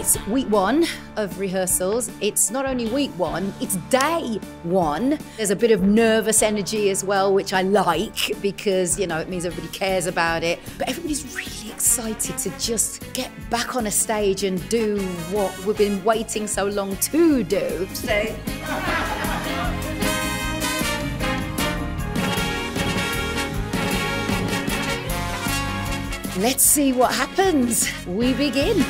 It's week one of rehearsals. It's not only week one, it's day one. There's a bit of nervous energy as well, which I like because, you know, it means everybody cares about it. But everybody's really excited to just get back on a stage and do what we've been waiting so long to do. So, Let's see what happens. We begin.